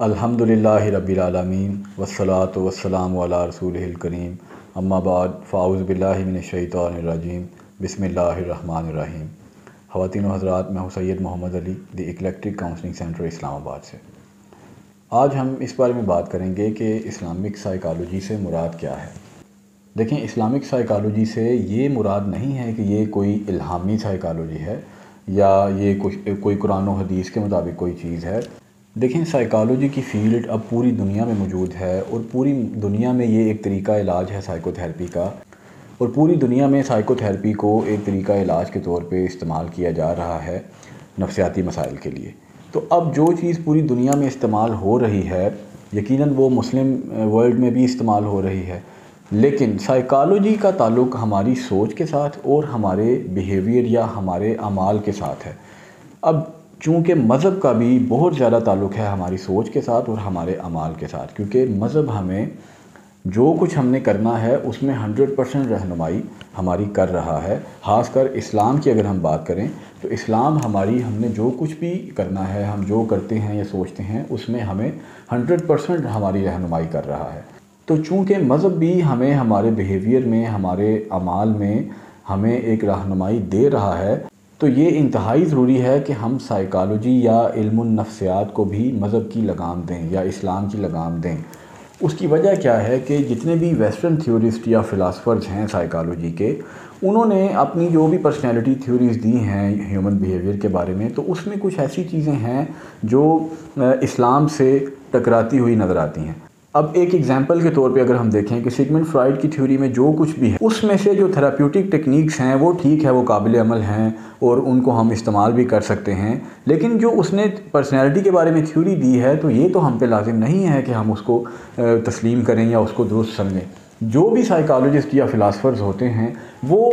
الحمد للہ رب العالمین والصلاة والسلام علی رسول الکریم. اما بعد فاؤز باللہ من الشیطان الرجیم. بسم اللہ الرحمن الرحیم. خواتین و حضرات، میں ہوں Syed Muhammad Ali, the eclectic counselling centre Islamabad سے. آج ہم اس بارے میں بات کریں گے کہ اسلامک سائیکالوجی سے مراد کیا ہے. دیکھیں، اسلامک سائیکالوجی سے یہ مراد نہیں ہے کہ یہ کوئی الہامی سائیکالوجی ہے یا یہ کوئی قرآن و حدیث کے مطابق کوئی چیز ہے. دیکھیں سائیکالوجی کی فیلڈ اب پوری دنیا میں موجود ہے اور پوری دنیا میں یہ ایک طریقہ علاج ہے سائیکو تھیرپی کا۔ اور پوری دنیا میں سائیکو تھیرپی کو ایک طریقہ علاج کے طور پہ استعمال کیا جا رہا ہے نفسیاتی مسائل کے لیے۔ تو اب جو چیز پوری دنیا میں استعمال ہو رہی ہے، یقیناً وہ مسلم ورلڈ میں بھی استعمال ہو رہی ہے۔ لیکن سائیکالوجی کا تعلق ہماری سوچ کے ساتھ اور ہمارے بیہیویئر یا ہمارے اعمال کے ساتھ ہے۔ اب چونکہ مذہب کا بھی بہت زیادہ تعلق ہے ہماری سوچ کے ساتھ اور ہمارے اعمال کے ساتھ، کیونکہ مذہب ہمیں جو کچھ ہم نے کرنا ہے اس میں ہنڈریڈ پرسنٹ رہنمائی ہماری کر رہا ہے۔ خاص کر اسلام کی اگر ہم بات کریں تو اسلام ہماری ہم نے جو کچھ بھی کرنا ہے، ہم جو کرتے ہیں یا سوچتے ہیں، اس میں ہمیں ہنڈریڈ پرسنٹ ہماری رہنمائی کر رہا ہے۔ تو چونکہ مذہب بھی ہمیں ہمارے بیہیویئر میں، ہمارے اعمال میں ہمیں ایک رہنمائی دے رہا ہے تو یہ انتہائی ضروری ہے کہ ہم سائیکالوجی یا علم النفسیات کو بھی مذہب کی لگام دیں یا اسلام کی لگام دیں۔ اس کی وجہ کیا ہے کہ جتنے بھی ویسٹرن تھیورسٹ یا فلاسفرز ہیں سائیکالوجی کے، انہوں نے اپنی جو بھی پرسنالٹی تھیوریز دی ہیں ہیومن بیہیویئر کے بارے میں، تو اس میں کچھ ایسی چیزیں ہیں جو اسلام سے ٹکراتی ہوئی نظر آتی ہیں۔ اب ایک ایگزامپل کے طور پہ اگر ہم دیکھیں کہ سیگمنٹ فرائڈ کی تھیوری میں جو کچھ بھی ہے، اس میں سے جو تھراپیوٹک ٹیکنیکس ہیں، وہ ٹھیک ہے، وہ قابل عمل ہیں اور ان کو ہم استعمال بھی کر سکتے ہیں۔ لیکن جو اس نے پرسنالٹی کے بارے میں تھیوری دی ہے، تو یہ تو ہم پہ لازم نہیں ہے کہ ہم اس کو تسلیم کریں یا اس کو درست سمجھیں۔ جو بھی سائیکالوجسٹ یا فلاسفرز ہوتے ہیں وہ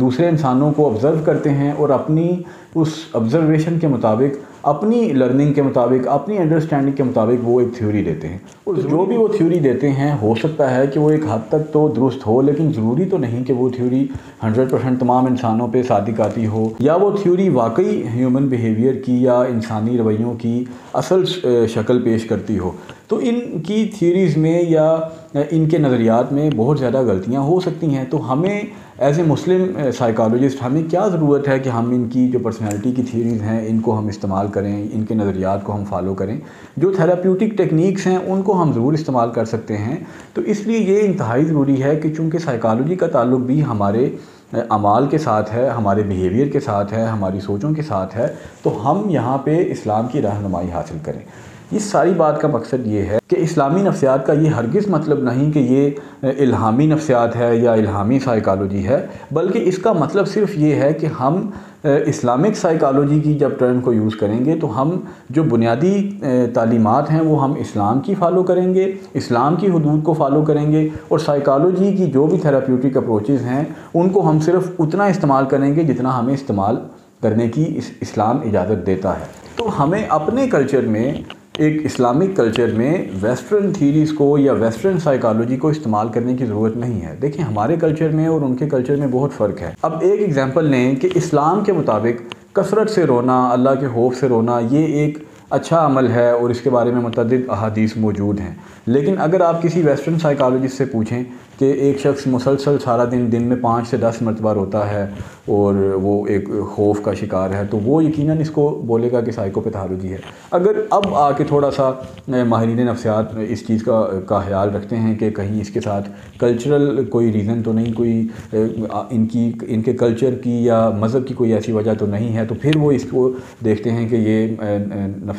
دوسرے انسانوں کو آبزرو کرتے ہیں اور اپنی اس آبزرویشن کے مطابق اپنی لرننگ کے مطابق اپنی انڈرسٹینڈنگ کے مطابق وہ ایک تھیوری دیتے ہیں۔ اور جو بھی وہ تھیوری دیتے ہیں ہو سکتا ہے کہ وہ ایک حد تک تو درست ہو لیکن ضروری تو نہیں کہ وہ تھیوری ہنڈریڈ پرسینٹ تمام انسانوں پہ صادق آتی ہو یا وہ تھیوری واقعی ہیومن بیہیویئر کی یا انسانی رویوں کی اصل شکل پیش کرتی ہو۔ تو ان کی تھیوریز میں یا ان کے نظریات میں بہت زیادہ غلطیاں ہو سکتی ہیں۔ تو ہمیں ایز اے مسلم سائیکالوجسٹ ہمیں کیا ضرورت ہے کہ ہم ان کی جو پرسنالٹی کی تھیوریز ہیں، ان کو ہم استعمال کریں، ان کے نظریات کو ہم فالو کریں۔ جو تھراپیوٹک ٹیکنیکس ہیں، ان کو ہم ضرور استعمال کر سکتے ہیں۔ تو اس لیے یہ انتہائی ضروری ہے کہ چونکہ سائیکالوجی کا تعلق بھی ہمارے اعمال کے ساتھ ہے، ہمارے بیہیویئر کے ساتھ ہے، ہماری سوچوں کے ساتھ ہے، تو ہم یہاں پہ اسلام کی رہنمائی حاصل کریں۔ اس ساری بات کا مقصد یہ ہے کہ اسلامی نفسیات کا یہ ہرگز مطلب نہیں کہ یہ الہامی نفسیات ہے یا الہامی سائیکالوجی ہے، بلکہ اس کا مطلب صرف یہ ہے کہ ہم اسلامک سائیکالوجی کی جب ٹرم کو یوز کریں گے تو ہم جو بنیادی تعلیمات ہیں وہ ہم اسلام کی فالو کریں گے، اسلام کی حدود کو فالو کریں گے اور سائیکالوجی کی جو بھی تھراپیوٹک اپروچز ہیں ان کو ہم صرف اتنا استعمال کریں گے جتنا ہمیں استعمال کرنے کی اسلام اجازت دیتا ہے۔ تو ہمیں اپنے کلچر میں ایک اسلامک کلچر میں ویسٹرن تھیریز کو یا ویسٹرن سائیکالوجی کو استعمال کرنے کی ضرورت نہیں ہے۔ دیکھیں ہمارے کلچر میں اور ان کے کلچر میں بہت فرق ہے۔ اب ایک ایگزامپل لیں کہ اسلام کے مطابق کثرت سے رونا، اللہ کے خوف سے رونا، یہ ایک اچھا عمل ہے اور اس کے بارے میں متعدد احادیث موجود ہیں۔ لیکن اگر آپ کسی ویسٹرن سائیکالوجسٹ سے پوچھیں کہ ایک شخص مسلسل سارا دن دن میں پانچ سے دس مرتبہ روتا ہے اور وہ ایک خوف کا شکار ہے، تو وہ یقیناً اس کو بولے گا کہ سائیکو پیتھالوجی ہے۔ اگر اب آ کے تھوڑا سا ماہرین نفسیات اس چیز کا کا خیال رکھتے ہیں کہ کہیں اس کے ساتھ کلچرل کوئی ریزن تو نہیں، کوئی، ان کی، ان کے کلچر کی یا مذہب کی کوئی ایسی وجہ تو نہیں ہے، تو پھر وہ اس کو دیکھتے ہیں کہ یہ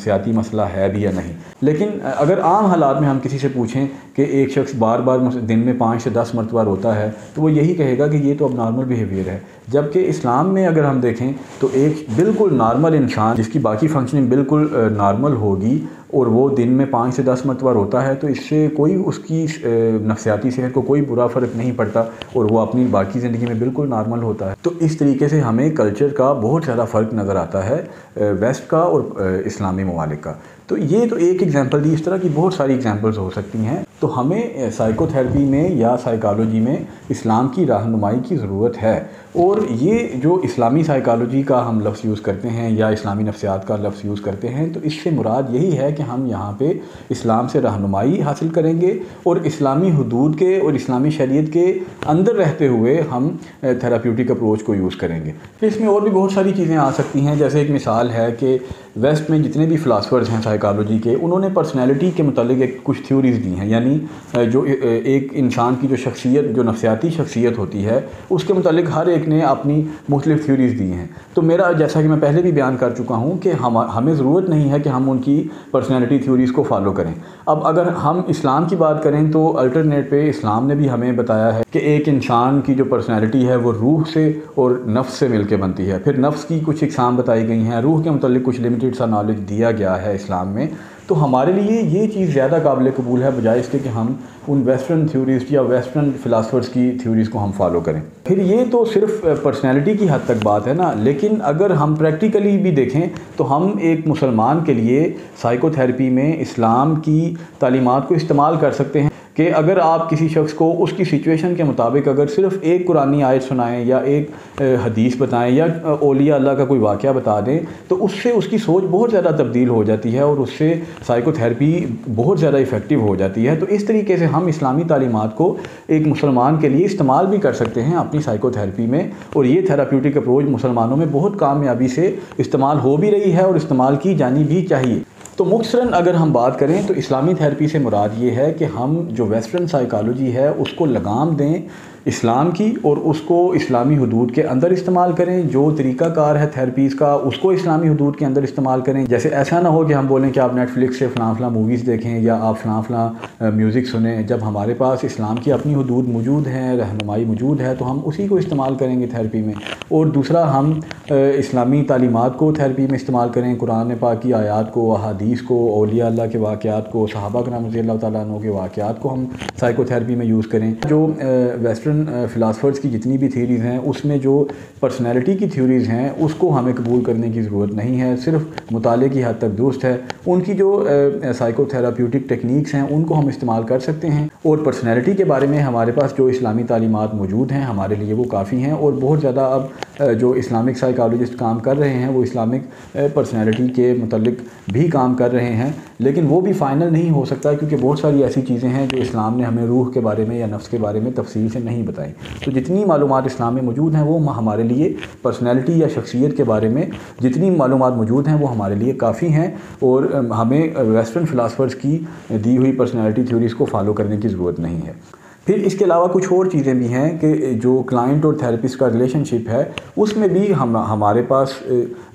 نفسیاتی مسئلہ ہے بھی یا نہیں۔ لیکن اگر عام حالات میں ہم کسی سے پوچھیں کہ ایک شخص بار بار دن میں پانچ سے دس مرتبہ روتا ہے، تو وہ یہی کہے گا کہ یہ تو اب نارمل بیہیویئر ہے۔ جبکہ اسلام میں اگر ہم دیکھیں تو ایک بالکل نارمل انسان جس کی باقی فنکشننگ بالکل نارمل ہوگی اور وہ دن میں پانچ سے دس مرتبہ روتا ہے، تو اس سے کوئی اس کی نفسیاتی صحت کو کوئی برا فرق نہیں پڑتا اور وہ اپنی باقی زندگی میں بالکل نارمل ہوتا ہے۔ تو اس طریقے سے ہمیں کلچر کا بہت زیادہ فرق نظر آتا ہے ویسٹ کا اور اسلامی ممالک کا۔ تو یہ تو ایک ایگزامپل دی، اس طرح کی بہت ساری ایگزامپلز ہو سکتی ہیں۔ تو ہمیں سائیکو تھیرپی میں یا سائیکالوجی میں اسلام کی رہنمائی کی ضرورت ہے۔ اور یہ جو اسلامی سائیکالوجی کا ہم لفظ یوز کرتے ہیں یا اسلامی نفسیات کا لفظ یوز کرتے ہیں، تو اس سے مراد یہی ہے کہ ہم یہاں پہ اسلام سے رہنمائی حاصل کریں گے اور اسلامی حدود کے اور اسلامی شریعت کے اندر رہتے ہوئے ہم تھراپیوٹک اپروچ کو یوز کریں گے۔ اس میں اور بھی بہت ساری چیزیں آ سکتی ہیں۔ جیسے ایک مثال ہے کہ ویسٹ میں جتنے بھی فلاسفرز ہیں سائیکالوجی کے، انہوں نے پرسنالٹی کے متعلق ایک کچھ تھیوریز دی ہیں۔ یعنی جو ایک انسان کی جو شخصیت، جو نفسیاتی شخصیت ہوتی ہے، اس کے متعلق ہر ایک نے اپنی مختلف تھیوریز دی ہیں۔ تو میرا جیسا کہ میں پہلے بھی بیان کر چکا ہوں کہ ہم، ہمیں ضرورت نہیں ہے کہ ہم ان کی پرسنالٹی تھیوریز کو فالو کریں۔ اب اگر ہم اسلام کی بات کریں تو الٹرنیٹ پہ اسلام نے بھی ہمیں بتایا ہے کہ ایک انسان کی جو پرسنالٹی ہے، وہ روح سے اور نفس سے مل کے بنتی ہے۔ پھر نفس کی کچھ اقسام بتائی گئی ہیں۔ روح کے متعلق کچھ لمیٹڈ سا نالج دیا گیا ہے اسلام میں۔ تو ہمارے لیے یہ چیز زیادہ قابل قبول ہے، بجائے اس کے کہ ہم ان ویسٹرن تھیوریز یا ویسٹرن فلاسفرز کی تھیوریز کو ہم فالو کریں۔ پھر یہ تو صرف پرسنالٹی کی حد تک بات ہے نا، لیکن اگر ہم پریکٹیکلی بھی دیکھیں تو ہم ایک مسلمان کے لیے سائیکو تھیرپی میں اسلام کی تعلیمات کو استعمال کر سکتے ہیں۔ کہ اگر آپ کسی شخص کو اس کی سچویشن کے مطابق اگر صرف ایک قرآن آیت سنائیں یا ایک حدیث بتائیں یا اولیاء اللہ کا کوئی واقعہ بتا دیں، تو اس سے اس کی سوچ بہت زیادہ تبدیل ہو جاتی ہے اور اس سے سائیکو تھیرپی بہت زیادہ افیکٹو ہو جاتی ہے۔ تو اس طریقے سے ہم اسلامی تعلیمات کو ایک مسلمان کے لیے استعمال بھی کر سکتے ہیں اپنی سائیکو تھیرپی میں اور یہ تھراپیوٹک اپروچ مسلمانوں میں بہت کامیابی سے استعمال ہو بھی رہی ہے اور استعمال کی جانی بھی چاہیے۔ تو مختصراً اگر ہم بات کریں تو اسلامی تھیرپی سے مراد یہ ہے کہ ہم جو ویسٹرن سائیکالوجی ہے، اس کو لگام دیں اسلام کی اور اس کو اسلامی حدود کے اندر استعمال کریں۔ جو طریقہ کار ہے تھیرپیز کا، اس کو اسلامی حدود کے اندر استعمال کریں۔ جیسے ایسا نہ ہو کہ ہم بولیں کہ آپ نیٹ فلکس سے فلاں فلاں موویز دیکھیں یا آپ فلاں فلاں میوزک سنیں۔ جب ہمارے پاس اسلام کی اپنی حدود موجود ہیں، رہنمائی موجود ہے، تو ہم اسی کو استعمال کریں گے تھیرپی میں۔ اور دوسرا، ہم اسلامی تعلیمات کو تھیرپی میں استعمال کریں۔ قرآن پاک کی آیات کو، احادیث کو، اولیاء اللہ کے واقعات کو، صحابہ کرام رضی اللہ تعالیٰ عنہ کے واقعات کو ہم سائیکو تھیرپی میں یوز کریں۔ جو ویسٹرن ویسٹرن فلاسفرز uh, کی جتنی بھی تھیوریز ہیں، اس میں جو پرسنالٹی کی تھیوریز ہیں، اس کو ہمیں قبول کرنے کی ضرورت نہیں ہے۔ صرف مطالعے کی حد تک درست ہے۔ ان کی جو سائیکو تھراپیوٹک ٹیکنیکس ہیں، ان کو ہم استعمال کر سکتے ہیں۔ اور پرسنالٹی کے بارے میں ہمارے پاس جو اسلامی تعلیمات موجود ہیں، ہمارے لیے وہ کافی ہیں۔ اور بہت زیادہ اب uh, جو اسلامک سائیکالوجسٹ کام کر رہے ہیں، وہ اسلامک uh, پرسنالٹی کے متعلق بھی کام کر رہے ہیں۔ لیکن وہ بھی فائنل نہیں ہو سکتا کیونکہ بہت ساری ایسی چیزیں ہیں جو اسلام نے ہمیں روح کے بارے میں یا نفس کے بارے میں تفصیل سے نہیں بتائی۔ تو جتنی معلومات اسلام میں موجود ہیں وہ ہمارے لیے پرسنالٹی یا شخصیت کے بارے میں جتنی معلومات موجود ہیں وہ ہمارے لیے کافی ہیں اور ہمیں ویسٹرن فلاسفرز کی دی ہوئی پرسنالٹی تھیوریز کو فالو کرنے کی ضرورت نہیں ہے۔ پھر اس کے علاوہ کچھ اور چیزیں بھی ہیں کہ جو کلائنٹ اور تھیراپسٹ کا ریلیشن شپ ہے، اس میں بھی ہم ہمارے پاس،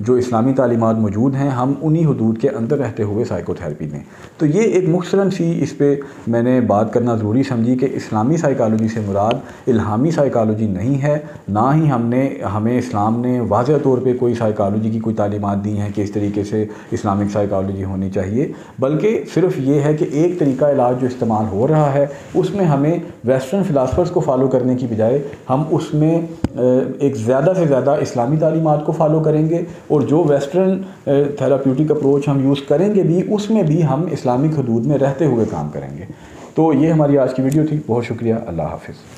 جو اسلامی تعلیمات موجود ہیں، ہم انہی حدود کے اندر رہتے ہوئے سائیکو تھیراپی میں۔ تو یہ ایک مختصراً سی اس پہ میں نے بات کرنا ضروری سمجھی کہ اسلامی سائیکالوجی سے مراد الہامی سائیکالوجی نہیں ہے۔ نہ ہی ہم نے ہمیں اسلام نے واضح طور پہ کوئی سائیکالوجی کی کوئی تعلیمات دی ہیں کہ اس طریقے سے اسلامک سائیکالوجی ہونی چاہیے، بلکہ صرف یہ ہے کہ ایک طریقہ علاج جو استعمال ہو رہا ہے، اس میں ہمیں ویسٹرن فلاسفرز کو فالو کرنے کی بجائے ہم اس میں ایک زیادہ سے زیادہ اسلامی تعلیمات کو فالو کریں گے اور جو ویسٹرن تھراپیوٹک اپروچ ہم یوز کریں گے بھی، اس میں بھی ہم اسلامک حدود میں رہتے ہوئے کام کریں گے۔ تو یہ ہماری آج کی ویڈیو تھی۔ بہت شکریہ۔ اللہ حافظ۔